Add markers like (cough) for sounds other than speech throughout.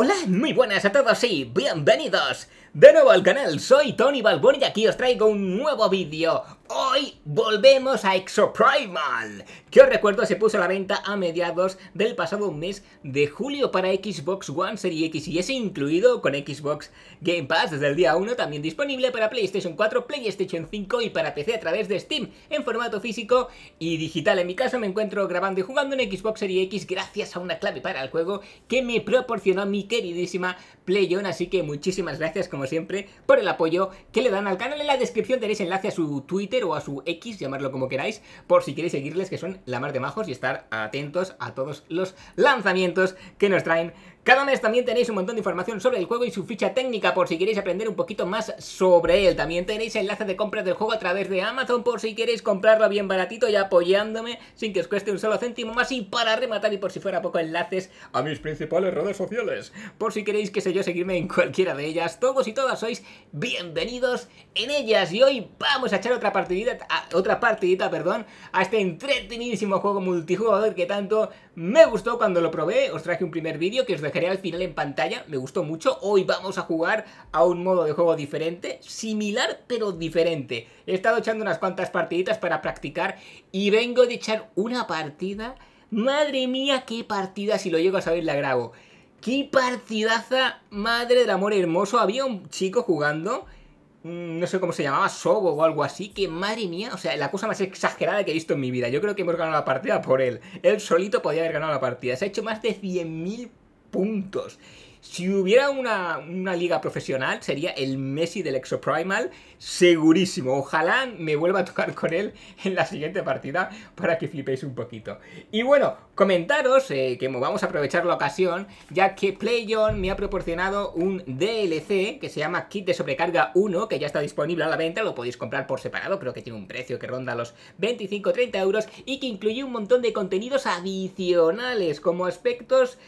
Hola, muy buenas a todos y bienvenidos de nuevo al canal, soy Tony Balbón y aquí os traigo un nuevo vídeo. Hoy volvemos a Exoprimal, que os recuerdo se puso a la venta a mediados del pasado mes de julio para Xbox One Series X y es incluido con Xbox Game Pass desde el día 1, también disponible para PlayStation 4, PlayStation 5 y para PC a través de Steam en formato físico y digital. En mi caso me encuentro grabando y jugando en Xbox Series X gracias a una clave para el juego que me proporcionó mi queridísima PlayOn, así que muchísimas gracias como siempre por el apoyo que le dan al canal. En la descripción tenéis enlace a su Twitter o a su X, llamarlo como queráis, por si queréis seguirles, que son la mar de majos y estar atentos a todos los lanzamientos que nos traen cada mes también tenéis un montón de información sobre el juego y su ficha técnica por si queréis aprender un poquito más sobre él. También tenéis enlace de compra del juego a través de Amazon por si queréis comprarlo bien baratito y apoyándome sin que os cueste un solo céntimo más. Y para rematar y por si fuera poco enlaces a mis principales redes sociales. Por si queréis, que sé yo, seguirme en cualquiera de ellas. Todos y todas sois bienvenidos en ellas. Y hoy vamos a echar otra partidita, otra partidita, perdón, a este entretenidísimo juego multijugador que tanto me gustó cuando lo probé. Os traje un primer vídeo que os dejé al final en pantalla, me gustó mucho. Hoy vamos a jugar a un modo de juego diferente, similar pero diferente. He estado echando unas cuantas partiditas para practicar y vengo de echar una partida. Madre mía, qué partida, si lo llego a saber la grabo. Qué partidaza, madre del amor hermoso. Había un chico jugando no sé cómo se llamaba, Sobo o algo así, que madre mía, o sea, la cosa más exagerada que he visto en mi vida. Yo creo que hemos ganado la partida por él. Él solito podía haber ganado la partida. Se ha hecho más de 100.000 puntos. Si hubiera una, liga profesional, sería el Messi del Exoprimal, segurísimo. Ojalá me vuelva a tocar con él en la siguiente partida para que flipéis un poquito. Y bueno, comentaros eh, que vamos a aprovechar la ocasión, ya que PlayOn me ha proporcionado un DLC que se llama Kit de Sobrecarga 1, que ya está disponible a la venta, lo podéis comprar por separado, pero que tiene un precio que ronda los 25-30 euros y que incluye un montón de contenidos adicionales, como aspectos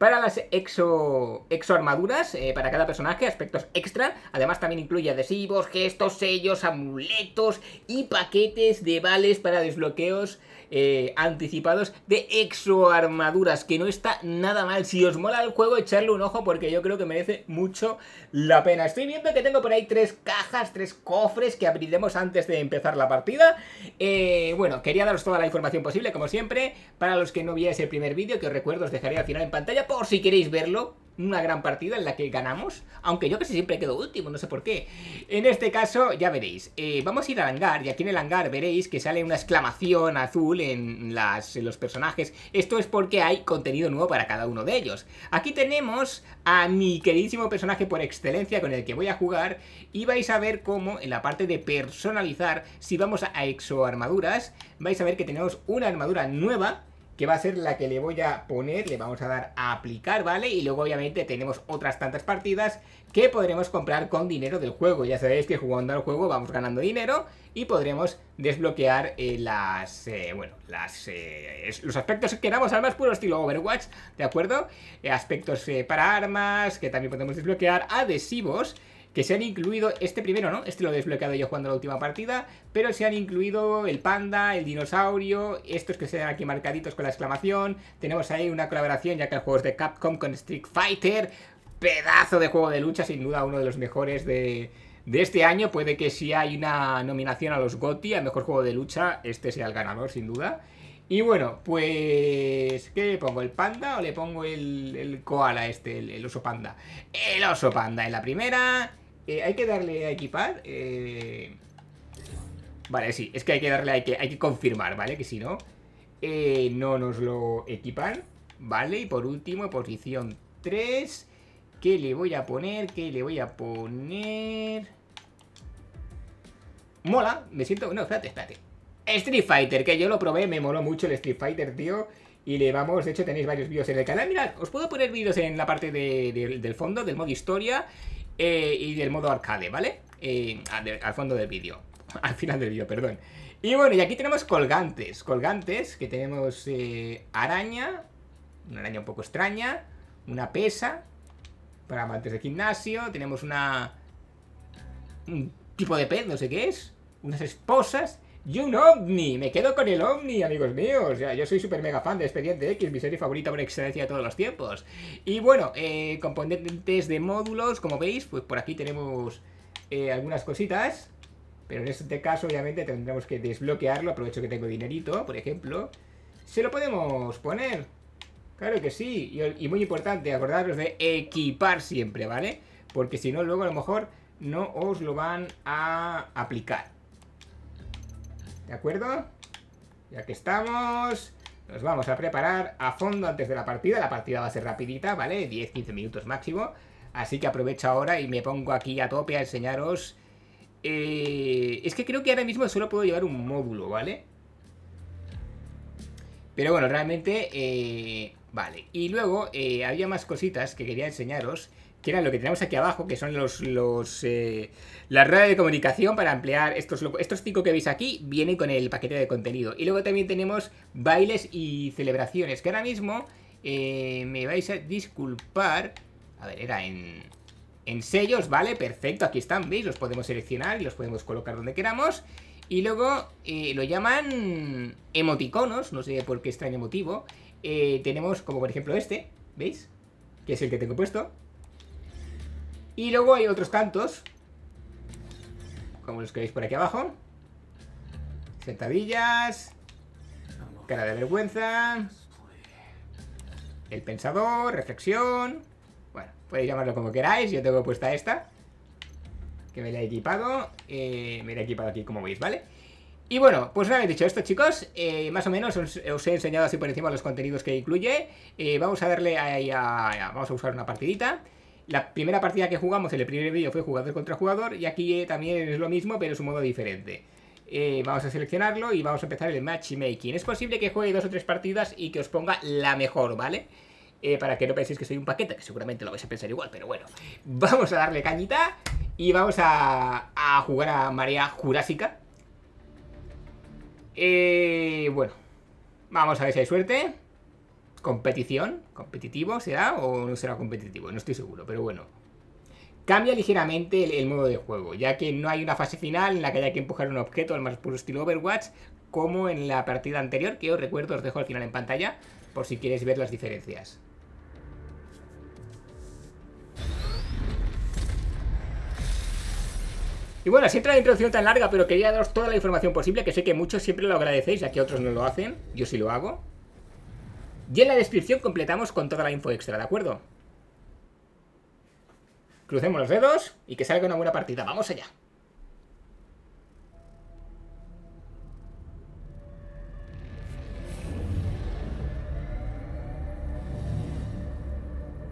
para las exo, armaduras, eh, para cada personaje, aspectos extra. Además también incluye adhesivos, gestos, sellos, amuletos y paquetes de vales para desbloqueos eh, anticipados de exo armaduras, que no está nada mal. Si os mola el juego, echarle un ojo porque yo creo que merece mucho la pena. Estoy viendo que tengo por ahí tres cajas, tres cofres que abriremos antes de empezar la partida. Eh, bueno, quería daros toda la información posible, como siempre. Para los que no viáis el primer vídeo, que os recuerdo, os dejaré al final en pantalla por si queréis verlo una gran partida en la que ganamos, aunque yo casi siempre quedo último, no sé por qué. En este caso, ya veréis, eh, vamos a ir al hangar, y aquí en el hangar veréis que sale una exclamación azul en, las, en los personajes. Esto es porque hay contenido nuevo para cada uno de ellos. Aquí tenemos a mi queridísimo personaje por excelencia con el que voy a jugar, y vais a ver cómo en la parte de personalizar, si vamos a exo armaduras, vais a ver que tenemos una armadura nueva, que va a ser la que le voy a poner, le vamos a dar a aplicar, ¿vale? Y luego obviamente tenemos otras tantas partidas que podremos comprar con dinero del juego. Ya sabéis que jugando al juego vamos ganando dinero y podremos desbloquear eh, las, eh, bueno, las, eh, los aspectos que queramos, al más puro estilo Overwatch, ¿de acuerdo? aspectos para armas, que también podemos desbloquear, adhesivos, que se han incluido, este primero no, este lo he desbloqueado yo jugando la última partida, pero se han incluido el panda, el dinosaurio, estos que se dan aquí marcaditos con la exclamación, tenemos ahí una colaboración ya que el juego es de Capcom con Street Fighter, pedazo de juego de lucha, sin duda uno de los mejores de, de este año, puede que si hay una nominación a los GOTY, al mejor juego de lucha, este sea el ganador, sin duda. Y bueno, pues... ¿Qué le pongo? ¿El panda o le pongo el, el koala este, el, oso panda? El oso panda en la primera eh, hay que darle a equipar. Eh, vale, sí, es que hay que darle, hay que, hay que confirmar, ¿vale? Que si no, eh, no nos lo equipan. Vale, y por último, posición 3. ¿Qué le voy a poner? ¿Qué le voy a poner? Mola, me siento... No, espérate, espérate. Street Fighter, que yo lo probé, me moló mucho el Street Fighter, tío. Y le vamos, de hecho tenéis varios vídeos en el canal. Mirad, os puedo poner vídeos en la parte del fondo, del modo historia. Eh, y del modo arcade, ¿vale? Eh, al fondo del vídeo, (laughs) al final del vídeo, perdón. Y bueno, y aquí tenemos colgantes, colgantes, que tenemos eh, araña, una araña un poco extraña, una pesa, para amantes de gimnasio, tenemos una... un tipo de pez, no sé qué es, unas esposas, Y un ovni, me quedo con el ovni, amigos míos. Yo soy súper mega fan de Expediente X, mi serie favorita por excelencia de todos los tiempos. Y bueno, eh, componentes de módulos, como veis, pues por aquí tenemos eh, algunas cositas. Pero en este caso, obviamente, tendremos que desbloquearlo. Aprovecho que tengo dinerito, por ejemplo. Se lo podemos poner. Claro que sí. Y muy importante, acordaros de equipar siempre, ¿vale? Porque si no, luego a lo mejor no os lo van a aplicar. ¿De acuerdo? Ya que estamos, nos vamos a preparar a fondo antes de la partida. La partida va a ser rapidita, ¿vale? 10-15 minutos máximo. Así que aprovecho ahora y me pongo aquí a tope a enseñaros... Eh, es que creo que ahora mismo solo puedo llevar un módulo, ¿vale? Pero bueno, realmente... Eh, vale, y luego eh, había más cositas que quería enseñaros que era lo que tenemos aquí abajo, que son los, los eh, las redes de comunicación para emplear estos, estos cinco que veis aquí, vienen con el paquete de contenido. Y luego también tenemos bailes y celebraciones, que ahora mismo eh, me vais a disculpar. A ver, era en, en sellos, ¿vale? Perfecto, aquí están, ¿veis? Los podemos seleccionar y los podemos colocar donde queramos. Y luego eh, lo llaman emoticonos, no sé por qué extraño motivo. tenemos como por ejemplo este, ¿veis? Que es el que tengo puesto. Y luego hay otros tantos. Como los que veis por aquí abajo. Sentadillas. Cara de vergüenza. El pensador, reflexión. Bueno, podéis llamarlo como queráis. Yo tengo puesta esta. Que me la he equipado. Eh, me la he equipado aquí, como veis, ¿vale? Y bueno, pues una vez dicho esto, chicos, eh, más o menos os, he enseñado así por encima los contenidos que incluye. Eh, vamos a darle ahí a, Vamos a usar una partidita. La primera partida que jugamos en el primer vídeo fue jugador contra jugador y aquí eh, también es lo mismo, pero es un modo diferente. Eh, vamos a seleccionarlo y vamos a empezar el matchmaking. Es posible que juegue dos o tres partidas y que os ponga la mejor, ¿vale? Eh, para que no penséis que soy un paquete, que seguramente lo vais a pensar igual, pero bueno. (laughs) Vamos a darle cañita y vamos a, a jugar a Marea Jurásica. bueno, vamos a ver si hay suerte. Competición, competitivo será o no será competitivo, no estoy seguro, pero bueno. Cambia ligeramente el, modo de juego, ya que no hay una fase final en la que haya que empujar un objeto al más puro estilo Overwatch, como en la partida anterior, que os recuerdo, os dejo al final en pantalla, por si quieres ver las diferencias. Y bueno, entra la introducción tan larga, pero quería daros toda la información posible, que sé que muchos siempre lo agradecéis, ya que otros no lo hacen, yo sí lo hago. Y en la descripción completamos con toda la info extra, ¿de acuerdo? Crucemos los dedos y que salga una buena partida. ¡Vamos allá!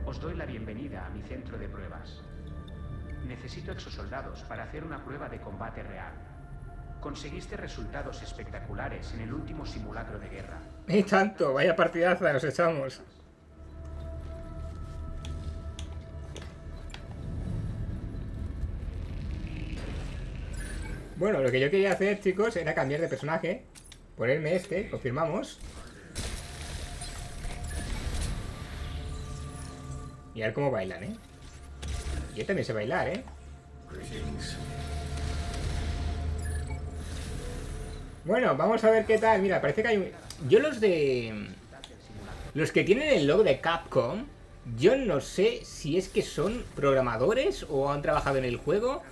Os doy la bienvenida a mi centro de pruebas. Necesito exosoldados para hacer una prueba de combate real. Conseguiste resultados espectaculares en el último simulacro de guerra. Y tanto, vaya partidaza nos echamos. Bueno, lo que yo quería hacer, chicos, era cambiar de personaje. Ponerme este, confirmamos. Y a ver cómo bailan, ¿eh? Yo también sé bailar, ¿eh? Bueno, vamos a ver qué tal. Mira, parece que hay un... Yo los de... Los que tienen el logo de Capcom, yo no sé si es que son programadores o han trabajado en el juego,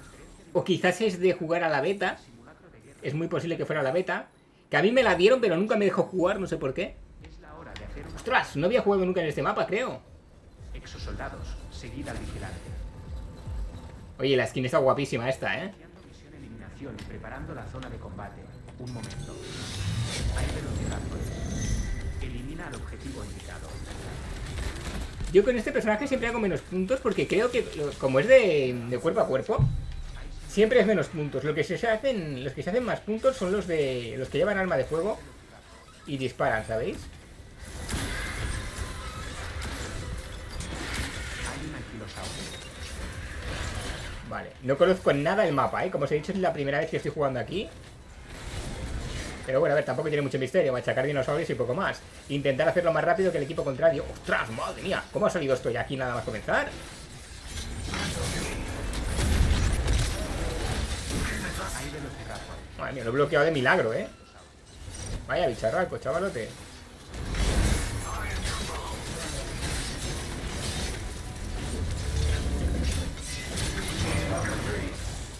o quizás es de jugar a la beta. Es muy posible que fuera la beta. Que a mí me la dieron, pero nunca me dejó jugar, no sé por qué. ¡Ostras! No había jugado nunca en este mapa, creo. Exosoldados, seguid al vigilante. Oye, la skin está guapísima esta, ¿eh? preparando la zona de combate. Un momento. Hay velocidad Elimina al objetivo indicado. Yo con este personaje siempre hago menos puntos porque creo que, como es de, cuerpo a cuerpo, siempre es menos puntos. Lo que se hacen, los que se hacen más puntos son los de los que llevan arma de fuego y disparan, ¿sabéis? Vale, no conozco nada el mapa, ¿eh? Como os he dicho, es la primera vez que estoy jugando aquí. Pero bueno, a ver, tampoco tiene mucho misterio. Machacar dinosaurios y poco más. Intentar hacerlo más rápido que el equipo contrario. ¡Ostras, madre mía! ¿Cómo ha salido esto ya aquí nada más comenzar? Madre mía, lo he bloqueado de milagro, ¿eh? Vaya bicharraco, chavalote.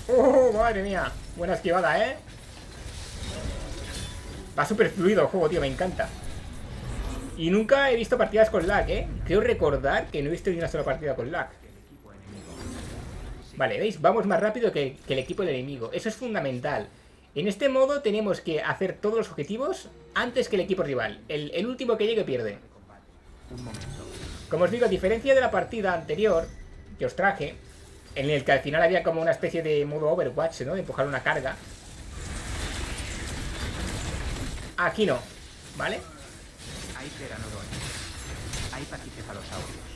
¡Oh, madre mía! Buena esquivada, ¿eh? Va súper fluido el juego, tío, me encanta. Y nunca he visto partidas con lag, ¿eh? Creo recordar que no he visto ni una sola partida con lag. Vale, ¿veis? Vamos más rápido que, el equipo del enemigo. Eso es fundamental. En este modo tenemos que hacer todos los objetivos antes que el equipo rival. El, el último que llegue pierde. Como os digo, a diferencia de la partida anterior que os traje, en el que al final había como una especie de modo Overwatch, ¿no? De empujar una carga. Aquí no, ¿vale? Hay pteranodon. Hay pachycephalosaurios.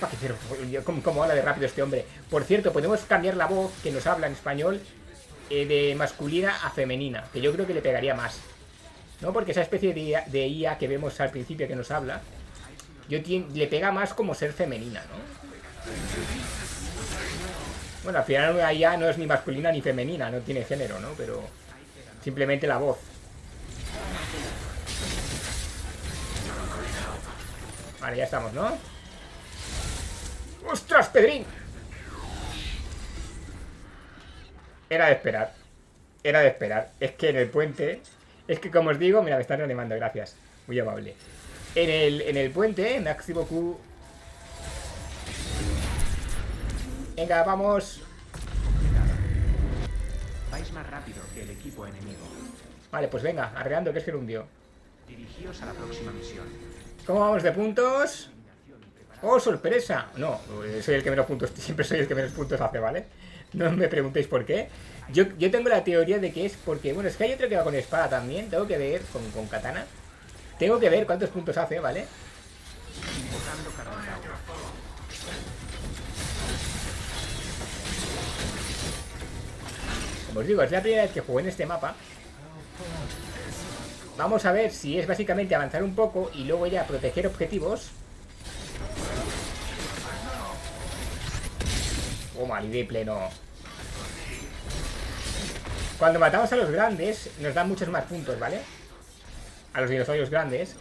Pa' que cero, yo, ¿Cómo, cómo habla de rápido este hombre? Por cierto, podemos cambiar la voz que nos habla en español eh, de masculina a femenina, que yo creo que le pegaría más. ¿No? Porque esa especie de IA, de IA que vemos al principio que nos habla, yo le pega más como ser femenina, ¿no? Bueno, al final una IA no es ni masculina ni femenina, no tiene género, ¿no? Pero simplemente la voz. Vale, ya estamos, ¿no? ¡Ostras, Pedrín! Era de esperar. Era de esperar. Es que en el puente... Es que como os digo... Mira, me están animando, gracias. Muy amable. En el, en el puente, en Q... Venga, vamos. Vais más rápido que el equipo enemigo. Vale, pues venga, arreando que es que lo hundió. Dirigíos a la próxima misión. ¿Cómo vamos de puntos? ¡Oh, sorpresa! No, eh, soy el que menos puntos, (laughs) siempre soy el que menos puntos hace, ¿vale? No me preguntéis por qué. Yo, yo tengo la teoría de que es porque, bueno, es que hay otro que va con espada también, tengo que ver, con, con katana. Tengo que ver cuántos puntos hace, ¿vale? Como os digo, es la primera vez que juego en este mapa. Vamos a ver si es básicamente avanzar un poco y luego ya proteger objetivos. Oh, mal de pleno. Cuando matamos a los grandes, nos dan muchos más puntos, ¿vale? A los dinosaurios grandes.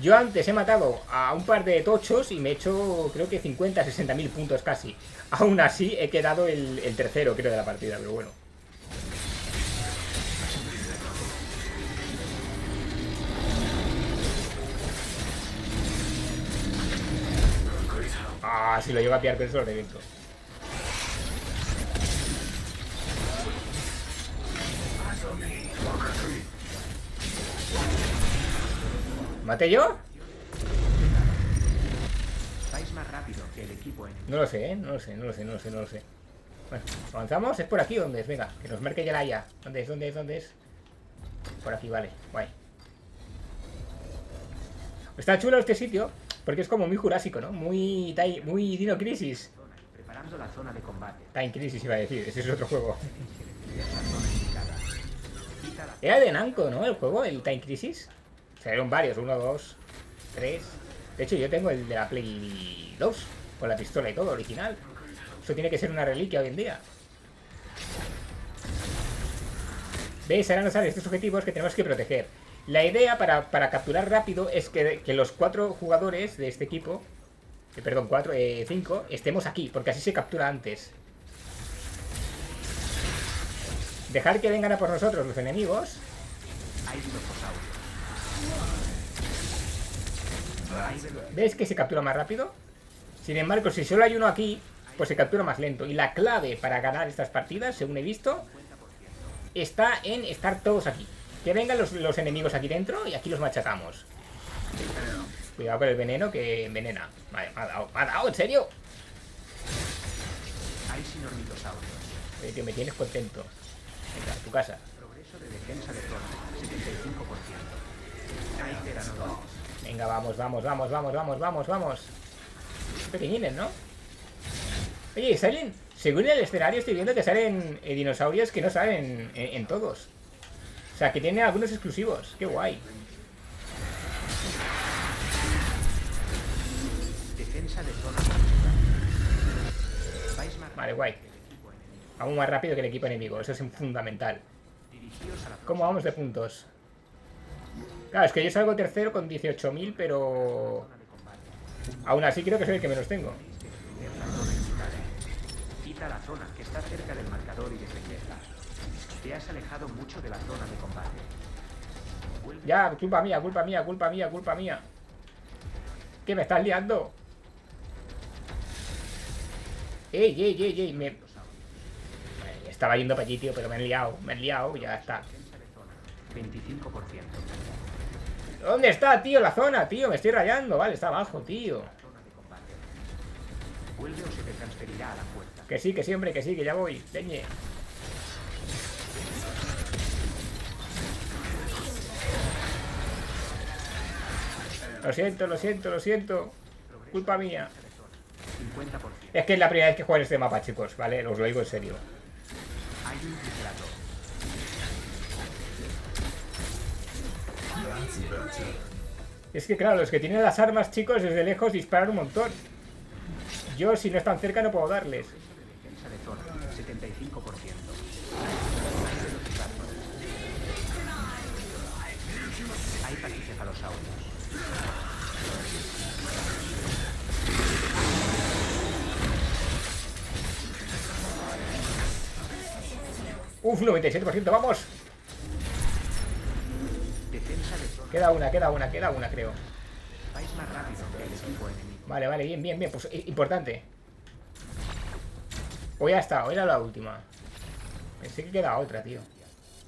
Yo antes he matado a un par de tochos y me he hecho, creo que 50, 60 mil puntos casi. Aún así, he quedado el tercero, creo, de la partida, pero bueno. Ah, si lo llevo a pillar, pero eso lo reviento. ¿Maté yo? Vais más rápido que el equipo enemigo. No lo sé, ¿eh? No lo sé, no lo sé, no lo sé, no lo sé. Bueno, avanzamos. Es por aquí donde es. Venga, que nos marque ya la ya. ¿Dónde es? ¿Dónde es? ¿Dónde es? Por aquí, vale. Guay. Está chulo este sitio porque es como muy jurásico, ¿no? Muy, muy Dino Crisis. Preparando la zona de combate. Time Crisis iba a decir. Ese es otro juego. (laughs) Era de Namco, ¿no? El juego, el Time Crisis. Salieron varios, uno, dos, tres. De hecho, yo tengo el de la Play 2, con la pistola y todo, original. Eso tiene que ser una reliquia hoy en día. ¿Veis? Ahora nos salen estos objetivos que tenemos que proteger. La idea para, para capturar rápido es que, que los cuatro jugadores de este equipo, eh, perdón, cuatro, eh, cinco, estemos aquí, porque así se captura antes. Dejar que vengan a por nosotros los enemigos ¿Ves que se captura más rápido? Sin embargo, si solo hay uno aquí, pues se captura más lento. Y la clave para ganar estas partidas, según he visto, está en estar todos aquí. Que vengan los, los enemigos aquí dentro y aquí los machacamos. Cuidado con el veneno que envenena. Vale, me ha dado, me ha dado, ¿en serio? Hay sinornitosaurios. Oye, tío, me tienes contento. Venga, a tu casa. Progreso de defensa de zona. 75%. Hay pteranodons. Venga, vamos, vamos, vamos, vamos, vamos, vamos, vamos. Pequeñines, ¿no? Oye, salen. Según el escenario estoy viendo que salen eh, dinosaurios que no salen en, en todos. O sea, que tienen algunos exclusivos. Qué guay. Defensa de zona. Vale, guay. Vamos más rápido que el equipo enemigo, eso es fundamental. ¿Cómo vamos de puntos? Claro, es que yo salgo tercero con 18.000, pero... Aún así creo que soy el que menos tengo. Quita la zona que está cerca del marcador y. Te has alejado mucho de la zona de combate. Vuelve Ya, culpa mía, culpa mía, culpa mía, culpa mía. ¿Qué me estás liando? Ey, ey, ey, ey, me... Estaba yendo para allí, tío, pero me han liado, me han liado, ya está. defensa de zona. 25%. ¿Dónde está, tío, la zona, tío? Me estoy rayando, vale, está abajo, tío. Vuelve o se te transferirá a la puerta. Que sí, que sí, hombre, que sí, que ya voy. Leñe. Lo siento, lo siento, lo siento. Culpa mía. 50%. Es que es la primera vez que juego en este mapa, chicos, ¿vale? Os lo digo en serio. Es que, claro, los que tienen las armas, chicos, desde lejos disparan un montón. Yo, si no están cerca, no puedo darles. Uf, 97%, vamos. Queda una, queda una, queda una, creo. Vale, vale, bien, bien, bien. Pues importante. O ya está, o era la última. Pensé que queda otra, tío.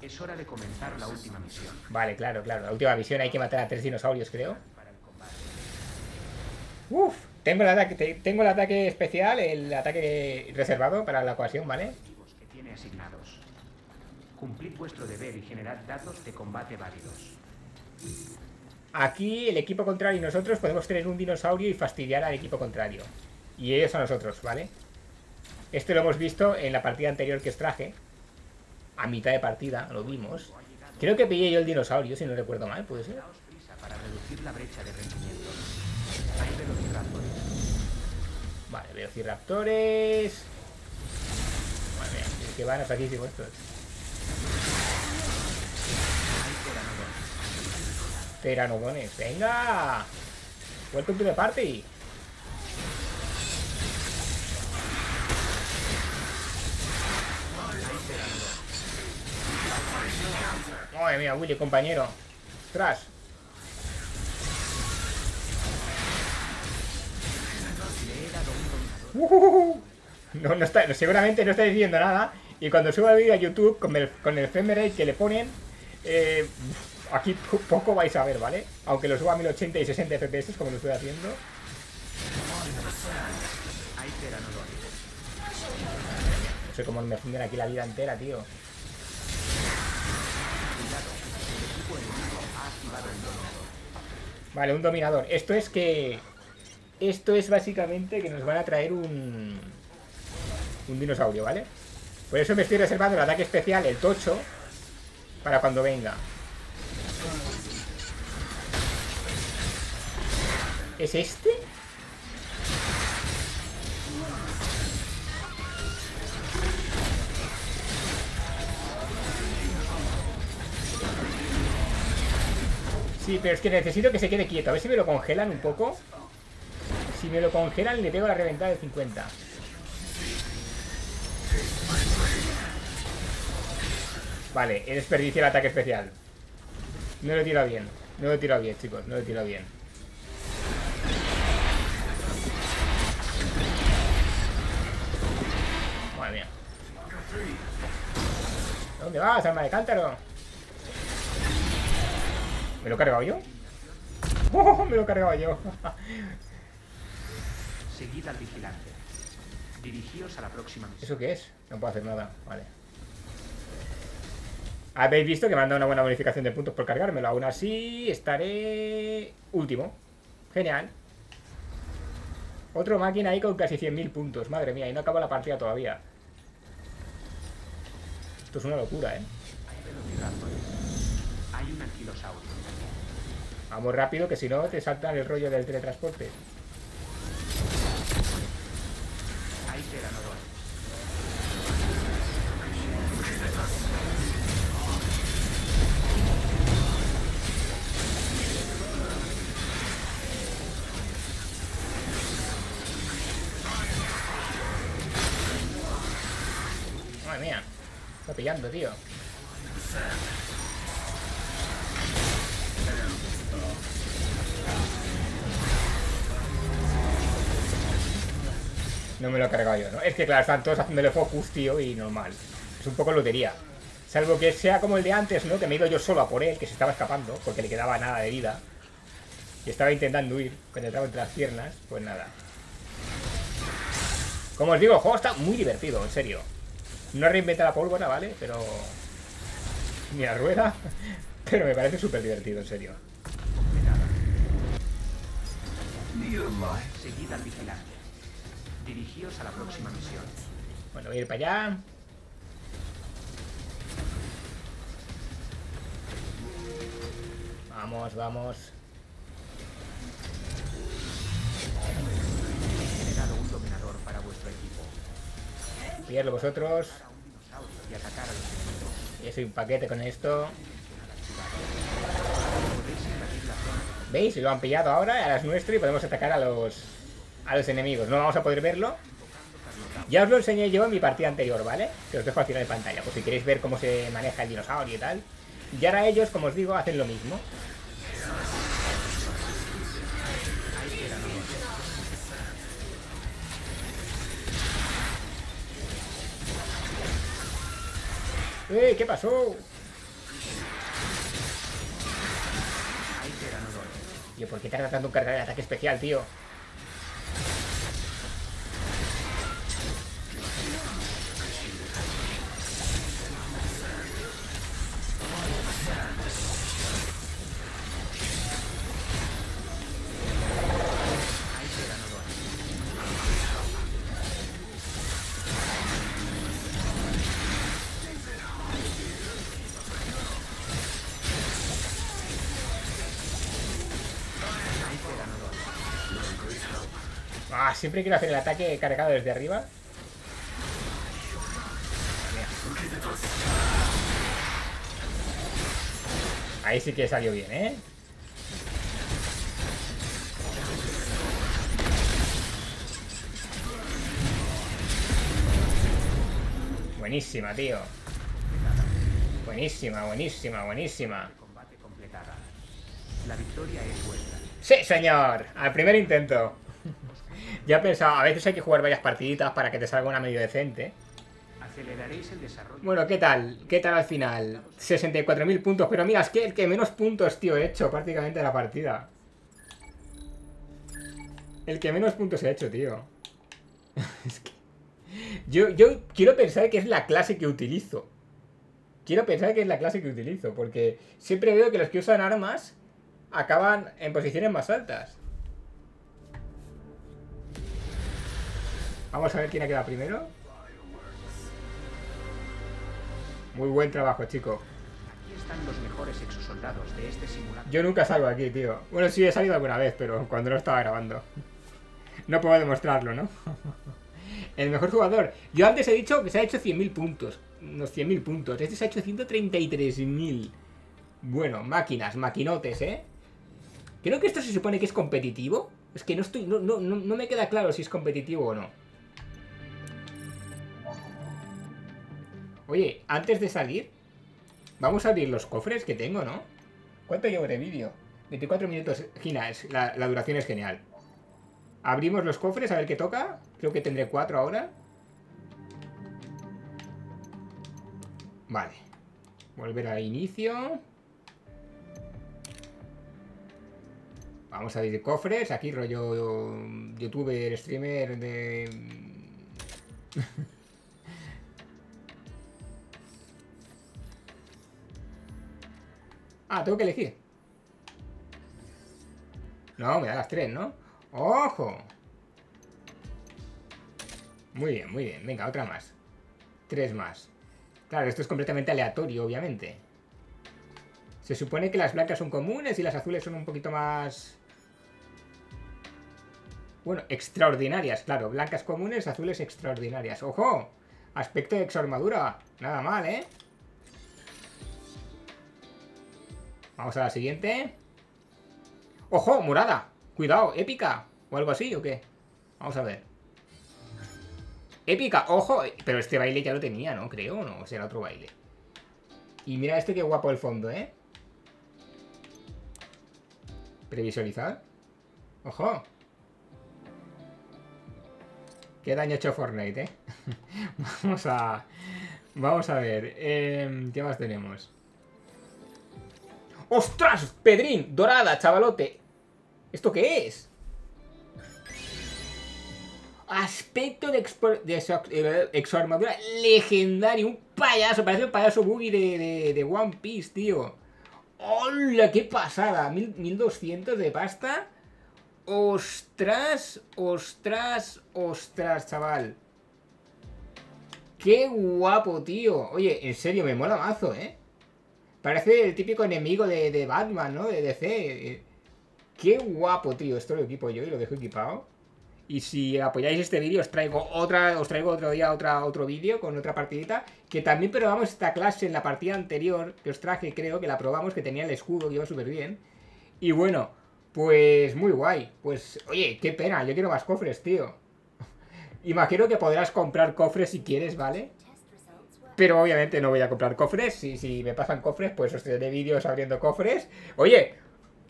Es hora de comenzar la última misión. Vale, claro, claro. La última misión hay que matar a tres dinosaurios, creo. Uf, tengo el ataque, te- tengo el ataque especial, el ataque reservado para la ocasión, ¿vale? Objetivos que tiene asignados. Cumplid vuestro deber y generad datos de combate válidos. Aquí el equipo contrario y nosotros podemos tener un dinosaurio y fastidiar al equipo contrario. Y ellos a nosotros, ¿vale? Esto lo hemos visto en la partida anterior que os traje. A mitad de partida, lo vimos. Creo que pillé yo el dinosaurio, si no recuerdo mal, puede ser. Para reducir la brecha de rendimiento. Hay velociraptores. Vale, velociraptores. Madre mía, es que van hasta aquí estos. Teranodones, venga. Welcome to the party. Madre mía, Willy, compañero. Ostras. Ujujuju. No, no está, seguramente no está diciendo nada. Y cuando suba el vídeo a YouTube con el, con el frame que le ponen, eh, aquí po- poco vais a ver, ¿vale? Aunque lo suba a 1080 y 60 FPS como lo estoy haciendo. No sé cómo me funden aquí la vida entera, tío. Vale, un dominador. Esto es que... Esto es básicamente que nos van a traer un... Un dinosaurio, ¿vale? Por eso me estoy reservando el ataque especial, el tocho, para cuando venga. ¿Es este? Sí, pero es que necesito que se quede quieto. A ver si me lo congelan un poco. Si me lo congelan, le pego la reventada de 50. Vale, he desperdiciado el ataque especial. No lo he tirado bien. No lo he tirado bien, chicos. No lo he tirado bien. Madre mía. ¿Dónde vas, alma de cántaro? ¿Me lo he cargado yo? (laughs) ¡Oh, me lo he cargado yo! Seguid al vigilante. Dirigíos a la próxima misión. ¿Eso qué es? No puedo hacer nada. Vale. Habéis visto que me han dado una buena bonificación de puntos por cargármelo. Aún así, estaré último. Genial. Otro máquina ahí con casi 100.000 puntos. Madre mía, y no acaba la partida todavía. Esto es una locura, ¿eh? Hay un. Vamos rápido, que si no te saltan el rollo del teletransporte. Hay No me lo he cargado yo, ¿no? Es que claro, están todos haciéndole focus, tío, y normal. Es un poco lotería. Salvo que sea como el de antes, ¿no? Que me he ido yo solo a por él, que se estaba escapando, porque le quedaba nada de vida. Y estaba intentando huir, penetrado entre las piernas. Pues nada. Como os digo, el juego está muy divertido, en serio. No reinventa la pólvora, ¿vale? Pero... Ni la rueda. (laughs) Pero me parece súper divertido, en serio. Seguid al vigilante. Dirigíos a la próxima misión. Bueno, voy a ir para allá. Vamos, vamos. He generado un dominador para vuestro equipo. Pillarlo vosotros. Y atacar a un paquete con esto. ¿Veis? Lo han pillado ahora, ahora es nuestro y podemos atacar a los a los enemigos. No vamos a poder verlo. Ya os lo enseñé yo en mi partida anterior, ¿vale? Que os dejo al final de pantalla, por si queréis ver cómo se maneja el dinosaurio y tal. Y ahora ellos, como os digo, hacen lo mismo. ¡Eh! ¿Qué pasó? Tío, ¿por qué tarda tanto en cargar el ataque especial, tío? Siempre quiero hacer el ataque cargado desde arriba. Ahí sí que salió bien, ¿eh? Buenísima, tío. Buenísima, buenísima, buenísima. La victoria es vuestra. Sí, señor. Al primer intento. Ya he pensado, a veces hay que jugar varias partiditas para que te salga una medio decente. Aceleraréis el desarrollo. Bueno, ¿qué tal? ¿Qué tal al final? 64.000 puntos, pero mira, es que el que menos puntos, tío, he hecho prácticamente de la partida. El que menos puntos he hecho, tío. (laughs) es que... Yo, yo quiero pensar que es la clase que utilizo. Quiero pensar que es la clase que utilizo, porque siempre veo que los que usan armas acaban en posiciones más altas. Vamos a ver quién ha quedado primero. Muy buen trabajo, chico. Aquí están los mejores exosoldados de este simulacro. Yo nunca salgo aquí, tío. Bueno, sí he salido alguna vez, pero cuando no estaba grabando. No puedo demostrarlo, ¿no? El mejor jugador. Yo antes he dicho que se ha hecho 100.000 puntos. Unos 100.000 puntos. Este se ha hecho 133.000. Bueno, máquinas, maquinotes, ¿eh? Creo que esto se supone que es competitivo. Es que no estoy. No, no, no, no me queda claro si es competitivo o no. Oye, antes de salir, vamos a abrir los cofres que tengo, ¿no? ¿Cuánto llevo de vídeo? 24 minutos. Gina, la, la duración es genial. Abrimos los cofres a ver qué toca. Creo que tendré cuatro ahora. Vale. Volver a inicio. Vamos a abrir cofres. Aquí rollo youtuber, streamer de... (laughs) ah, tengo que elegir. No, me da las tres, ¿no? ¡Ojo! Muy bien, muy bien. Venga, otra más. Tres más. Claro, esto es completamente aleatorio, obviamente. Se supone que las blancas son comunes y las azules son un poquito más... Bueno, extraordinarias, claro. Blancas comunes, azules extraordinarias. ¡Ojo! Aspecto de exarmadura. Nada mal, ¿eh? Vamos a la siguiente. ¡Ojo! ¡Morada! Cuidado, épica. ¿O algo así o qué? Vamos a ver. Épica, ojo, pero este baile ya lo tenía, ¿no? Creo, ¿o no? O sea, otro baile. Y mira este qué guapo el fondo, ¿eh? Previsualizar. ¡Ojo! Qué daño hecho Fortnite, ¿eh? (laughs) Vamos a... Vamos a ver. Em, ¿Qué más tenemos? ¡Ostras! Pedrín, dorada, chavalote. ¿Esto qué es? Aspecto de, eh, exoarmadura legendario. Un payaso, parece un payaso boogie de, de, One Piece, tío. ¡Hola! ¡Qué pasada! 1200 de pasta. ¡Ostras! ¡Ostras! ¡Ostras, chaval! ¡Qué guapo, tío! Oye, en serio, me mola mazo, ¿eh? Parece el típico enemigo de, Batman, ¿no? De DC. ¡Qué guapo, tío! Esto lo equipo yo y lo dejo equipado. Y si apoyáis este vídeo, os traigo otra, os traigo otro día otra, otro vídeo con otra partidita. Que también probamos esta clase en la partida anterior que os traje, creo, que la probamos, que tenía el escudo, que iba súper bien. Y bueno, pues muy guay. Pues, oye, qué pena, yo quiero más cofres, tío. (laughs) Imagino que podrás comprar cofres si quieres, ¿vale? Pero obviamente no voy a comprar cofres. Si, si me pasan cofres, pues os traeré vídeos abriendo cofres. Oye,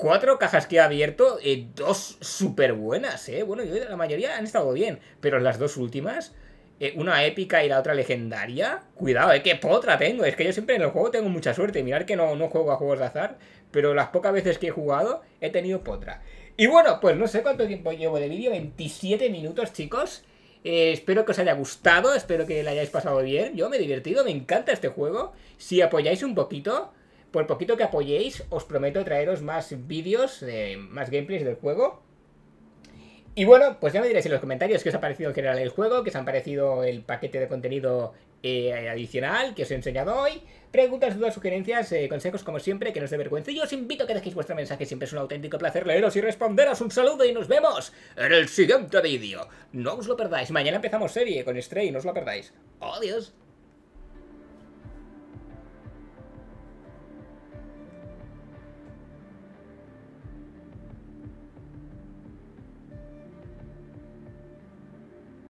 cuatro cajas que he abierto, eh, dos súper buenas, ¿eh? Bueno, yo, la mayoría han estado bien, pero las dos últimas, eh, una épica y la otra legendaria, cuidado, ¿eh? ¡Qué potra tengo! Es que yo siempre en el juego tengo mucha suerte. Mirar que no, no juego a juegos de azar, pero las pocas veces que he jugado he tenido potra. Y bueno, pues no sé cuánto tiempo llevo de vídeo, 27 minutos, chicos. Eh, espero que os haya gustado, espero que le hayáis pasado bien. Yo me he divertido, me encanta este juego. Si apoyáis un poquito, por poquito que apoyéis, os prometo traeros más vídeos, más gameplays del juego. Y bueno, pues ya me diréis en los comentarios qué os ha parecido en general el juego, qué os ha parecido el paquete de contenido eh, adicional que os he enseñado hoy. Preguntas, dudas, sugerencias, eh, consejos como siempre, que no os dé vergüenza. Y os invito a que dejéis vuestro mensaje, siempre es un auténtico placer leeros y responderos. Un saludo y nos vemos en el siguiente vídeo. No os lo perdáis, mañana empezamos serie con Stray, no os lo perdáis. Adiós.